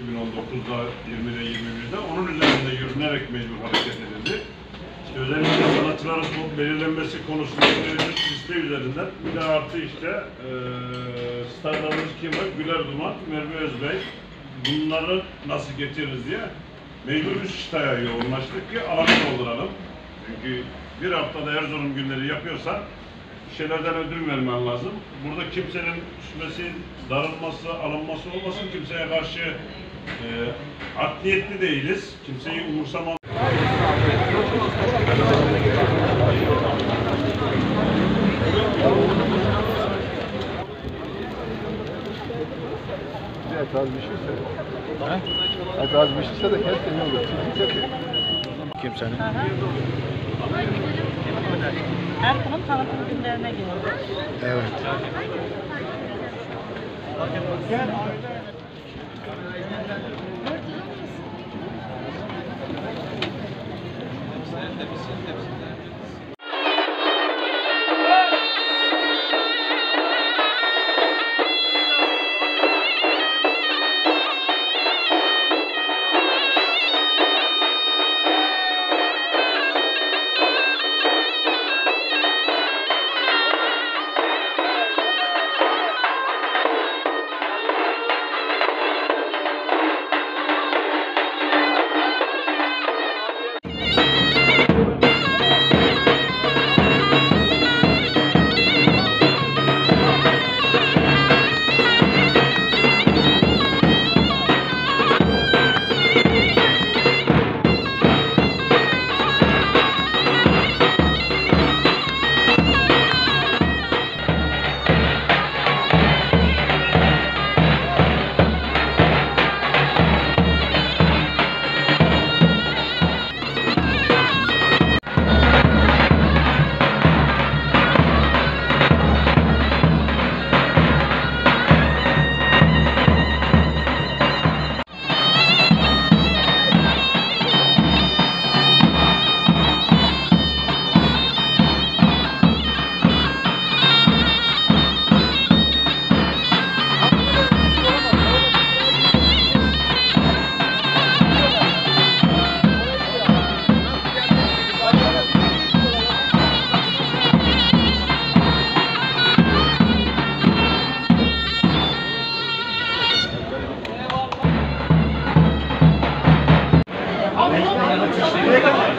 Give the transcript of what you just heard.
2019'da, 20'de, 21'de onun üzerinde yürünerek mecbur hareket edildi. İşte özellikle sanatçıların belirlenmesi konusunda mevcut liste üzerinden bir de artı işte eee starlarımız kim var? Güler Duman, Merve Özbey. Bunları nasıl getiririz diye mecbur bir çıtaya yoğunlaştık ki alanı dolduralım. Çünkü bir haftada Erzurum günleri yapıyorsan şeylerden ödül vermen lazım. Burada kimsenin üstmesi, darılması, alınması olmasın. Kimseye karşı e, art niyetli değiliz. Kimseyi umursamam. Evet az bir şeyse. Az bir şeyse de kesin ne olur. Çizgi kesin. Kimsenin. Erkun'un tanıtım günlerine geldi. Evet. Thank you.